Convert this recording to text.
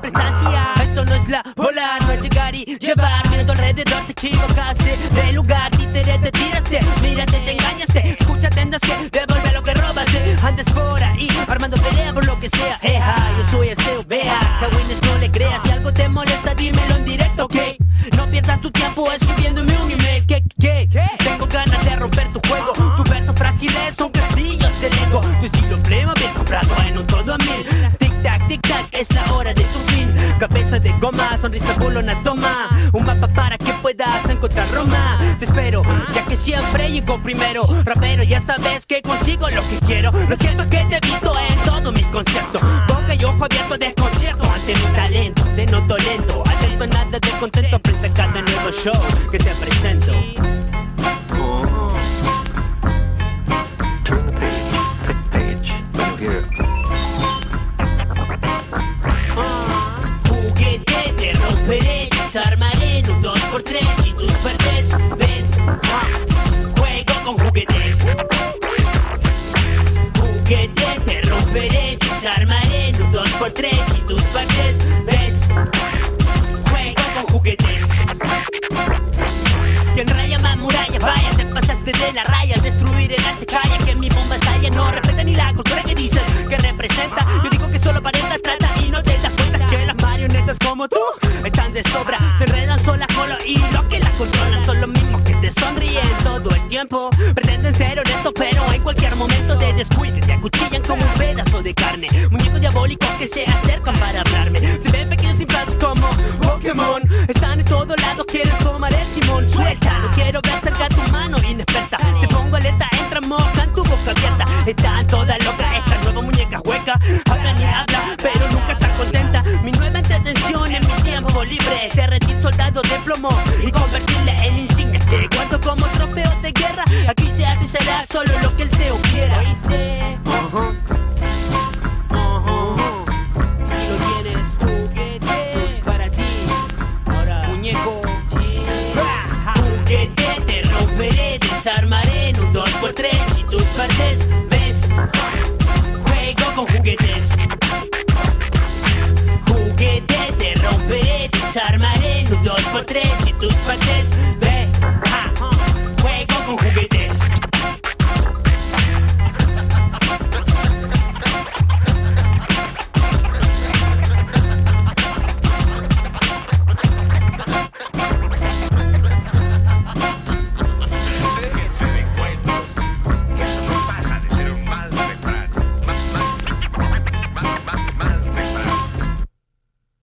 prestancia Esto no es la volar, no es llegar y llevar. Mira a tu alrededor, te equivocaste. De lugar, títere, te tiraste Mírate, te engañaste. Escucha, tendrás que devolver lo que robaste. Antes por ahí, armando pelea por lo que sea. Eja, yo soy el CEO, vea Que a Winnes no le creas Si algo te molesta, dímelo en directo, ok. No pierdas tu tiempo escribiéndome un email. ¿Qué, qué, qué? Tengo ganas de romper tu juego. Tu verso frágil es un castillo de Lego. Tu estilo pleno bien comprado en un todo a mil. Tic tac, tic tac, es la hora de tu de goma, sonrisa bulona, toma. Un mapa para que puedas encontrar Roma. Te espero, ya que siempre llego primero. Rapero, ya sabes que consigo lo que quiero. Lo siento que te he visto en todo mi concierto. Boca y ojo abierto de concierto Ante mi talento, de noto lento Atento a nada de contento Frente a cada nuevo show que te presento 2x3 y tus partes, ¿ves? Juego con juguetes. Quien raya más muralla, vaya, te pasaste de la raya. Destruir el arte calla, que mi bomba estalla No respeta ni la cultura que dicen que representa. Yo digo que solo aparenta, trata y no te das cuenta Que las marionetas como tú están de sobra. Se enredan solas con los que las controlan. Son los mismos que te sonríen todo el tiempo. Pretenden ser honestos pero porque se acercan para hablarme. Se ven pequeños inflados como Pokémon. Están en todos lados, quieren tomar el timón. Suelta, no quiero ver cerca tu mano inexperta. Te pongo aleta, entra, mojan tu boca abierta. Están todas locas, estas nuevas muñecas huecas. Hablan y hablan, pero nunca están contenta. Mi nueva entretención en mi tiempo libre. Este te Derretir soldados de plomo y con who get